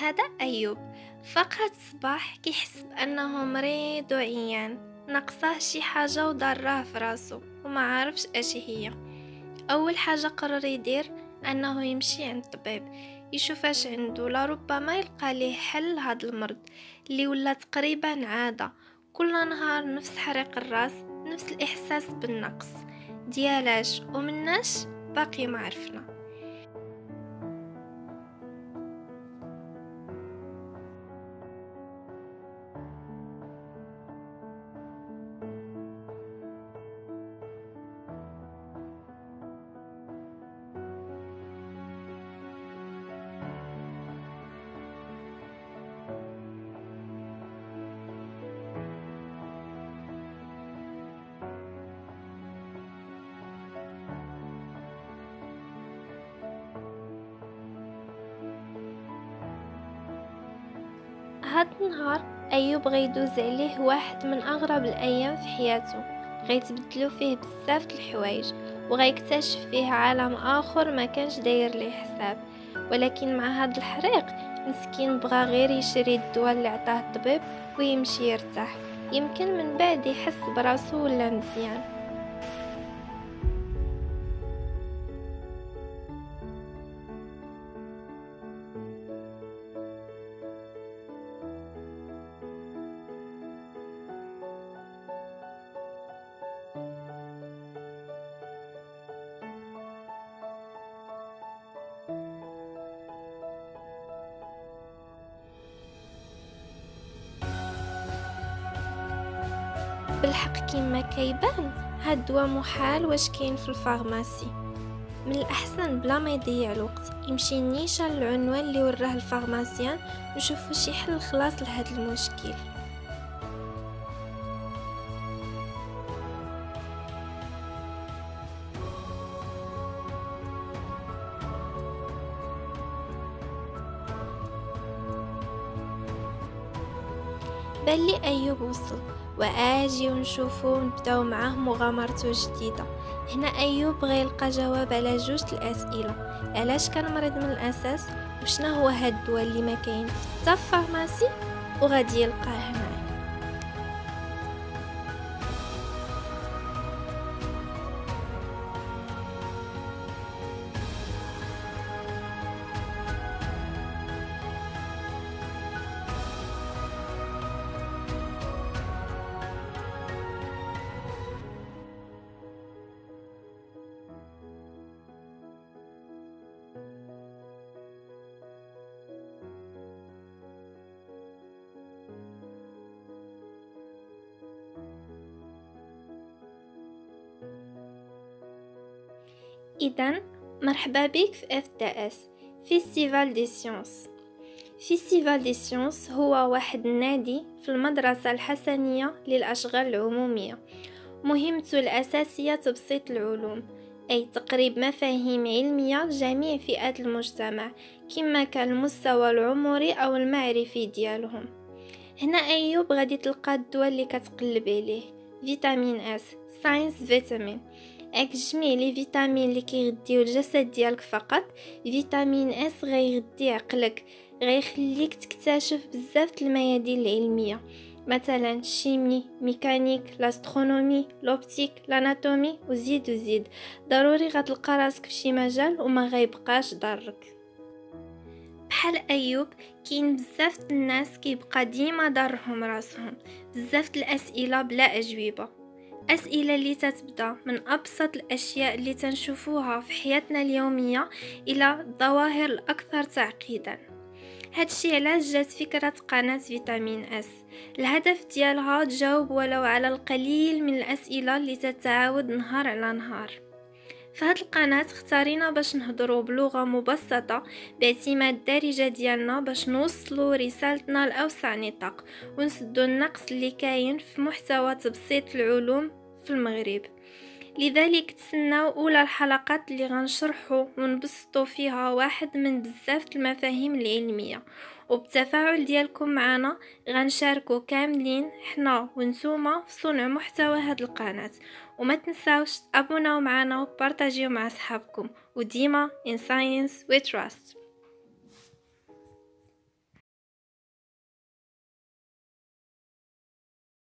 هذا أيوب. فقط صباح كيحس بأنه مريض وعيان نقصة شي حاجة وضراه في راسو وما عارفش اش هي. أول حاجة قرر يدير أنه يمشي عند الطبيب يشوف اش عنده. لربما يلقى ليه حل هاد المرض اللي ولا تقريبا عادة. كل نهار نفس حريق الراس نفس الإحساس بالنقص. ديالاش ومناش؟ باقي ما عرفنا. هاد النهار أيوب غيدوز عليه واحد من أغرب الأيام في حياته. غيتبدلو فيه بزاف الحوايج وغيكتشف فيه عالم آخر ما كانش داير ليه حساب. ولكن مع هاد الحريق مسكين بغى غير يشري الدواء اللي عطاه الطبيب ويمشي يرتاح. يمكن من بعد يحس براسو ولا مزيان. بالحق كيما كيبان. هاد الدواء محال واش كاين في ال pharmacie. من الأحسن بلا ما يضيع الوقت يمشي نيشان للعنوان اللي وراه ال pharmacien نشوفو شي حل خلاص لهاد المشكل. بل أيوب وصل وآجي ونشوفو ونبداو معاه مغامرته جديدة. هنا أيوب غيلقى جواب على جوج الأسئلة. علاش كان مريض من الأساس؟ وشنا هو هاد الدواء اللي ما كاين؟ في فارماسي وغادي يلقاه. إذا مرحبا بك في S festival des sciences festival des sciences هو واحد النادي في المدرسة الحسنية للأشغال العمومية. مهمته الأساسية تبسيط العلوم أي تقريب مفاهيم علمية لجميع فئات المجتمع كما كان المستوى العمري أو المعرفي ديالهم. هنا أيوب غادي تلقى الدواء اللي كتقلب عليه vitamine S science vitamine ك جميع les vitamines اللي كيغديو الجسد ديالك فقط vitamine S غيغدي عقلك غيخليك تكتشف بزاف الميادين العلميه مثلا chimie mécanique l'astronomie l'optique l'anatomie وزيد وزيد ضروري غتلقى راسك في شي مجال وما غيبقاش ضرك بحال ايوب كاين بزاف الناس كيبقى ديما ضرهم راسهم بزاف الاسئله بلا اجوبه أسئلة اللي تتبدأ من أبسط الأشياء اللي تنشوفوها في حياتنا اليومية إلى الظواهر الأكثر تعقيدا. هادشي علاش جات فكرة قناة فيتامين إس؟ الهدف ديالها تجاوب ولو على القليل من الأسئلة اللي تتعاود نهار على نهار. في هاد القناة اختارينا باش نهضروا بلغة مبسطة باعتماد الدارجة ديالنا باش نوصلوا رسالتنا لأوسع نطاق ونسدو النقص اللي كاين في محتوى تبسيط العلوم في المغرب. لذلك تسناو أولى الحلقات اللي غنشرحو ونبسطو فيها واحد من بزاف المفاهيم العلمية. وبالتفاعل ديالكم معنا غنشاركو كاملين حنا ونتوما في صنع محتوى هاد القناة. وما تنساوش تابوناو معنا وبارطاجيو مع صحابكم وديما in science we trust.